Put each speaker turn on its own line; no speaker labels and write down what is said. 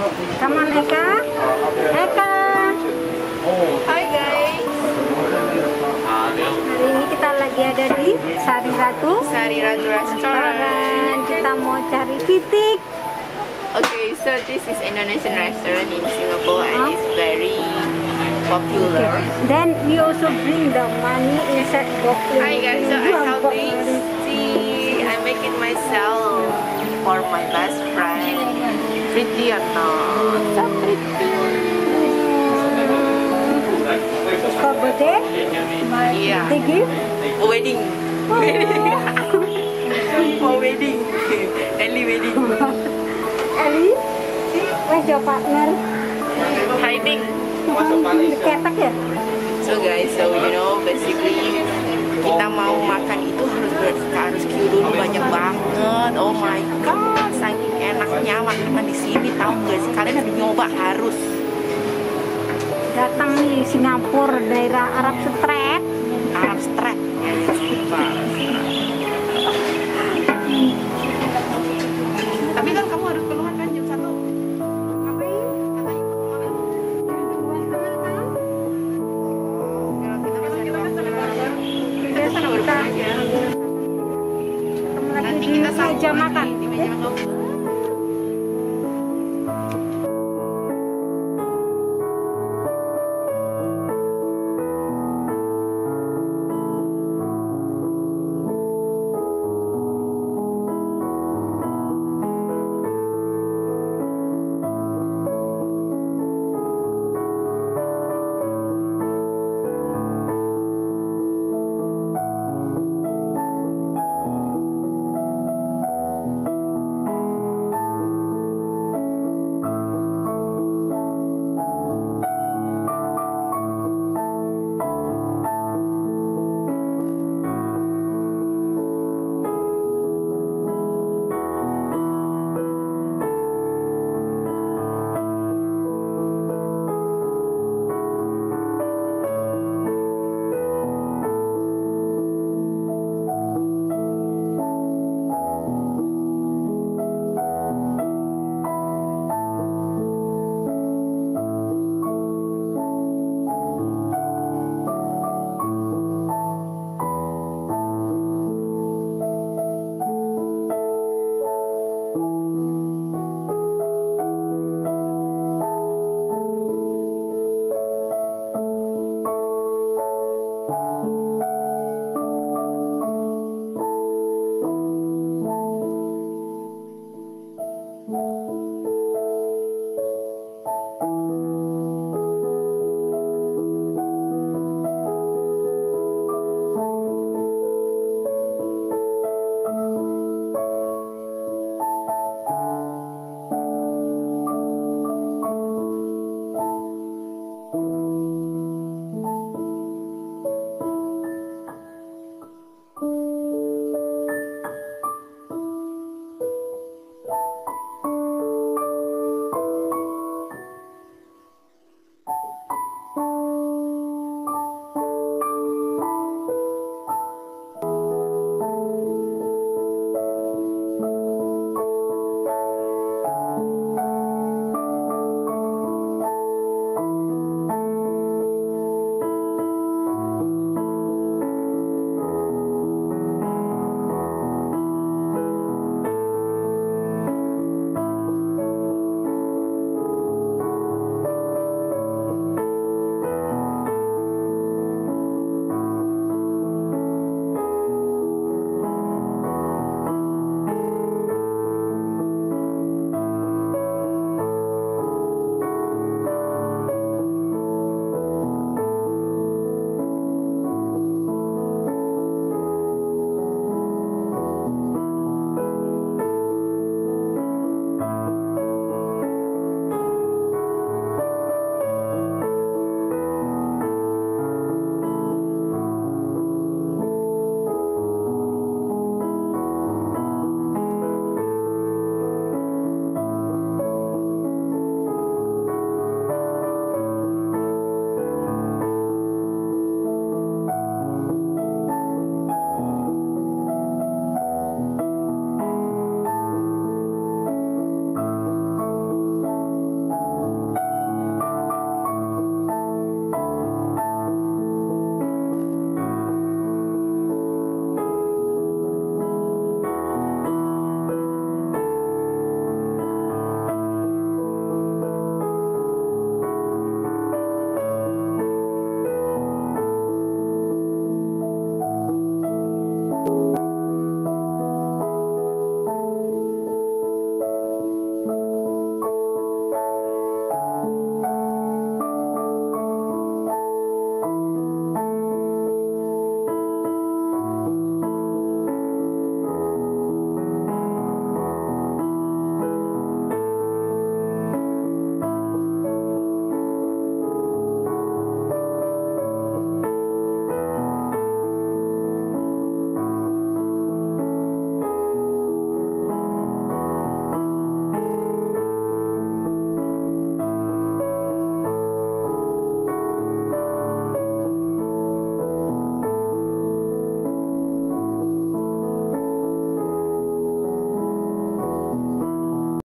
Come on Eka. Eka.
Hai guys,
Hari ini kita lagi ada di Sari Ratu.
Sari Ratu Restaurant.
Restoran. Kita mau cari titik.
Okay, so this is Indonesian restaurant in Singapore and it's very popular.
Then we also bring the money inside box.
Hi guys, so I have this tea. I make it myself for my best friend. Pretty or not? So pretty.
For birthday,
Yeah.
they give.
Wedding. For wedding. Early wedding.
Ellie, where's your partner?
Hiding.
Ketek ya?
So guys, so you know basically kita mau makan itu harus harus queue dulu banyak banget. Oh my god, saking enaknya makan di sini tahu nggak sih? Kalian harus nyoba harus.
Datang nih Singapura daerah Arab Street.
Arab Street. Tapi kan kamu harus keluar kan jam satu.
Ngapain?
Kita
makan.
di meja makan.